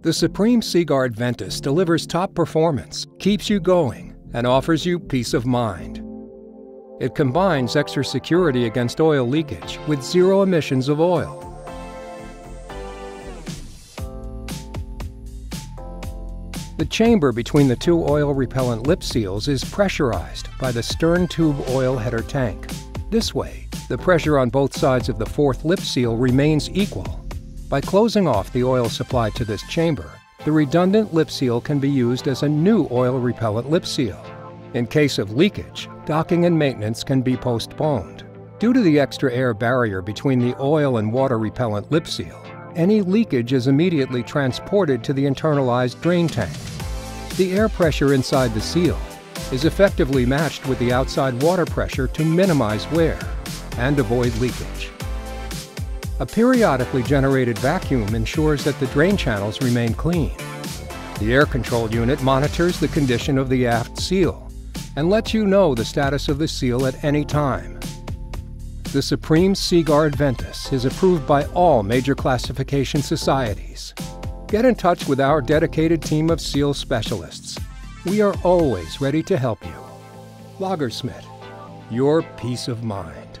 The Supreme Seaguard Ventus delivers top performance, keeps you going, and offers you peace of mind. It combines extra security against oil leakage with zero emissions of oil. The chamber between the two oil repellent lip seals is pressurized by the stern tube oil header tank. This way, the pressure on both sides of the fourth lip seal remains equal. By closing off the oil supply to this chamber, the redundant lip seal can be used as a new oil repellent lip seal. In case of leakage, docking and maintenance can be postponed. Due to the extra air barrier between the oil and water repellent lip seal, any leakage is immediately transported to the internalized drain tank. The air pressure inside the seal is effectively matched with the outside water pressure to minimize wear and avoid leakage. A periodically generated vacuum ensures that the drain channels remain clean. The air control unit monitors the condition of the aft seal and lets you know the status of the seal at any time. The Supreme Seaguard Ventus is approved by all major classification societies. Get in touch with our dedicated team of SEAL specialists. We are always ready to help you. Lagersmit, your peace of mind.